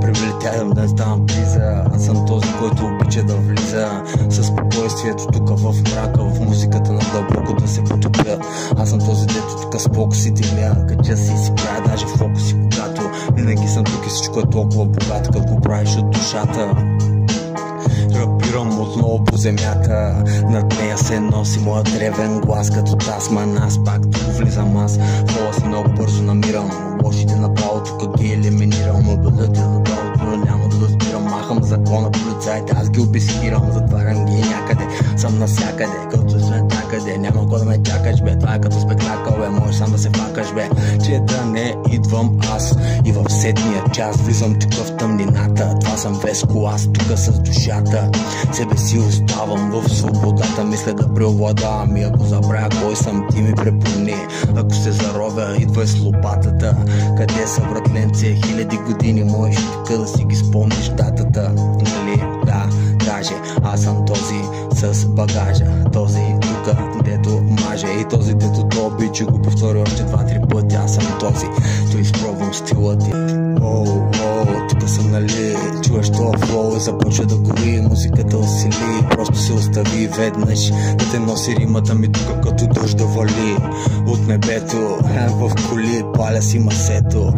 Прилетя да ставам близа. Аз съм този, който обича да влиза. С спокойствието тук в мрака В музиката на дълбоко да се потопя. Аз съм този, дето тук споко си деля Кача си си правя даже фокуси Когато винаги съм тук и всичко е толкова богато Като го правиш от душата. Рапирам отново по земята. Над нея се носи моя древен глас Като тасман. Аз пак тук влизам. Аз Фола си много бързо намирам. Лошите направо тук ги елиминирам полицайите, аз ги обискирам Затварям ги някъде, съм навсякъде Като сме такъде, няма кой да ме чакаш бе Това е като спектакъл можеш сам да се факаш бе Че да не идвам аз. И в седмия час влизам тук в тъмнината. Това съм Веско, аз тук с душата. Себе си оставам в свободата Мисля да преобладавам и ако забравя кой съм ти ми препомни. Ако се заровя, идвай с лопатата Къде са братленци, хиляди години Можеш тук да си ги спомниш датата. Нали, да, даже аз съм този с багажа. Този тук, дето маже. И този, дето то обича го повтори още два-три пъти. Аз съм този, то изпробвам стила ти. Оу, оу, тук съм нали? Чуваш това флоу и започва да гори Музиката усили, просто се остави веднъж Да те носи римата ми тук като дъжд вали. От небето, в коли паля си масето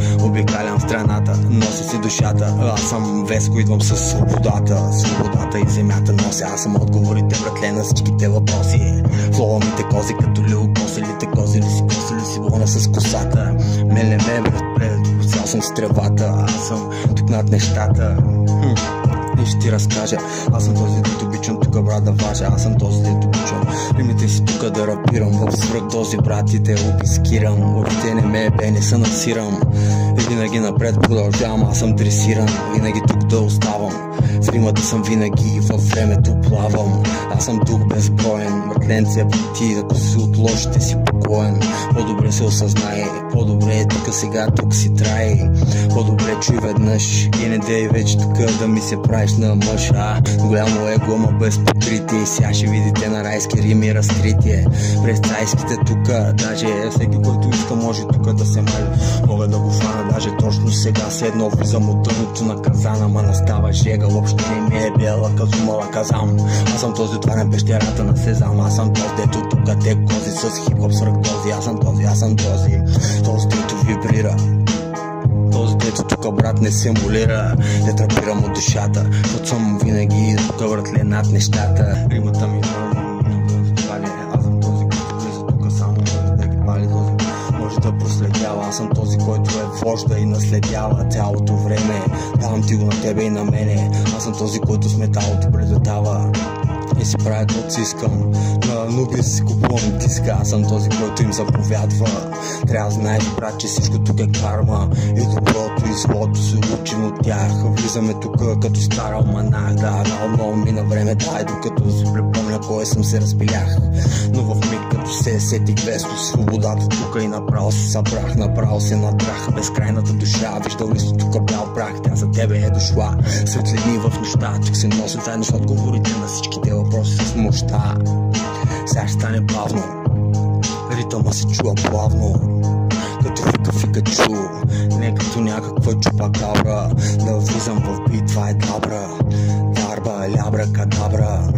Страната, нося си душата. Аз съм Веско, идвам с свободата. Свободата и земята нося. Аз съм отговорите, братле, на всичките въпроси. Флоу ми те кози като лил Коселите кози ли си, косили си лона с косата. Меле ме, брат, цял съм с тревата. Аз съм тук над нещата. Хм. И ще ти разкажа. Аз съм този, дето обичам тук брат да важа. Аз съм този, дето обичам римите си тук да рапирам. В свръх дози братите обискирам. Въобще не ме бе, не се насирам. И винаги напред продължавам. Аз съм дресиран, винаги тук да оставам. С римата съм винаги във времето плавам. Аз съм дух безброен Мъртленце ти, ако се отложите си покоен По-добре се осъзнае По-добре е тук сега, тук си трае. По-добре чуй веднъж И не дей вече тук да ми се правиш на мъж А, голямо его, ма без покритие. Сега ще видите на райски рими разкритие. През цайските тук Даже всеки, който иска може тук да се мали. Мога да го фана даже точно сега. Седно влизам от дъното на казана Ма настава жега, въобще не ми е бела казумала казам Аз съм този отварям пещерата на Сезам. Аз съм този, дето тук те кози с хип-хоп свръхдози Аз съм този, аз съм този. Този, дето вибрира дето тук брат не се Не трапирам от душата Защото съм винаги тук въртле над нещата. Римата ми само да проследява. Аз съм този, който е вожда и наследява цялото време. Давам ти го на тебе и на мене. Аз съм този, който с металото предотава и си правя каквото си искам На нуби си купувам диска Аз съм този, който им заповядва. Трябва да знаеш, брат, че всичко тук е карма. И доброто и злото се учим от тях. Влизаме тук като стара алманах Да, много, мина време, дай докато си припомня кой съм се разпилях Но в миг като се сетих весто свободата тук и направо се събрах. Направо се надрах безкрайната душа Виждал ли си тук бял прах, тя за тебе е дошла. Светлини в нощта, тук се носят заедно с отговорите на всичките въпроси с мощта. Сега ще стане бавно. Ритъма се чува плавно. Като фика фикачу Не като някаква чупакабра Да влизам в бит, това е добра Дарба, лябра, кадабра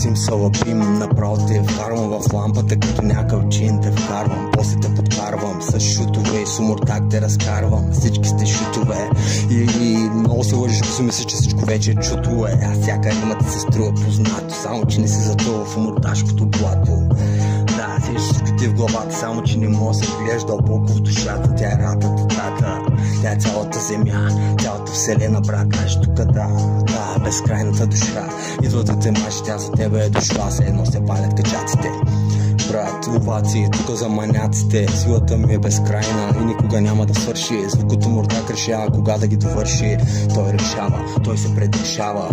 Симсала бим, направо те вкарвам в лампата Като някакъв джин те вкарвам. После те подкарвам с шутове и сумортак те разкарвам. Всички сте шутове. И, и много се лъжиш, ако си мислиш, че всичко вече е чуто е А всяка рима ти се струва познато Само, че не си затова в уморташкото блато всичко ти в главата, само че не може да се дълбоко в душата. Тя е ратата, тата, тя е цялата земя, цялата вселена, брат, знаеш тук, да, да, безкрайната душа. Идва да те мажи, тя за тебе е дошла, се едно се палят качаците. Брат, овации, тук за маняците Силата ми е безкрайна и никога няма да свърши. Звукото мордак решава кога да ги довърши. Той решава, той се предрешава.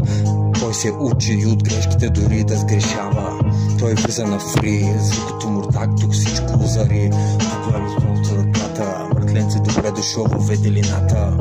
Той се учи и от грешките дори да сгрешава. Той влиза на фри, звукото мордак тук всичко озари. Тук е възможността на плата Братленце, добре дошъл в веделината